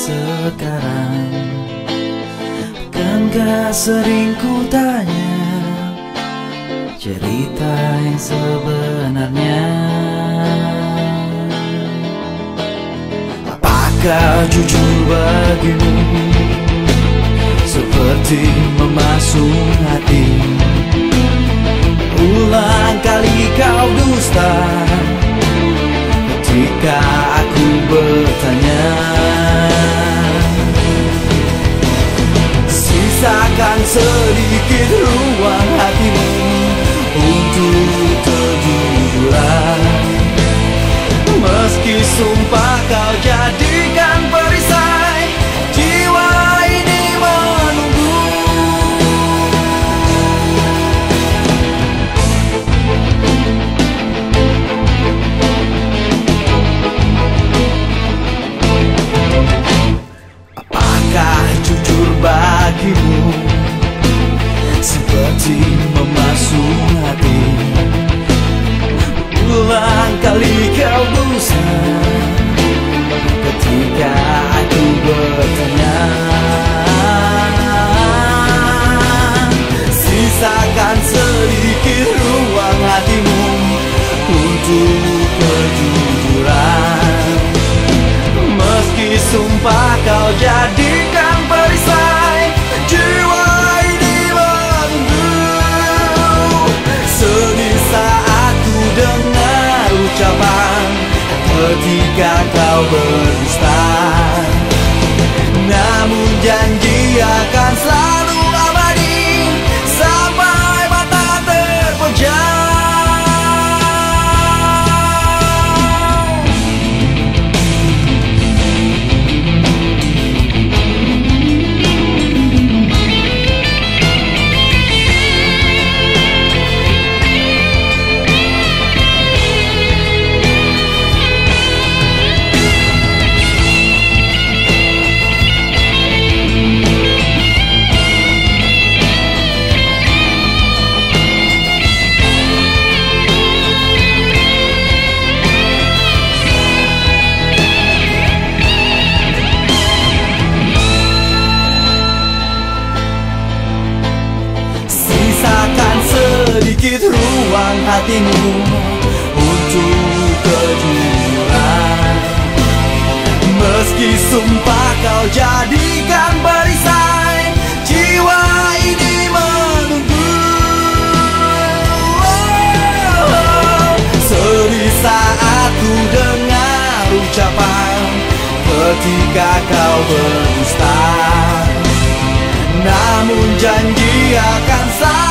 sekarang. Kan gak sering ku tanya Cerita yang sebenarnya? Apakah jujur bagimu Seperti memasung hati Sisakan sedikit ruang hatimu Untuk kejujuran. Meski sumpah kau jadikan perisai Jiwa ini menunggu Sedih saat ku dengar ucapan Ketika kau berdusta hatimu Untuk kejujuran. Meski sumpah kau jadikan perisai Jiwa ini menunggu. Sedih saat ku dengar ucapan Ketika kau berdusta. Namun janji akan selalu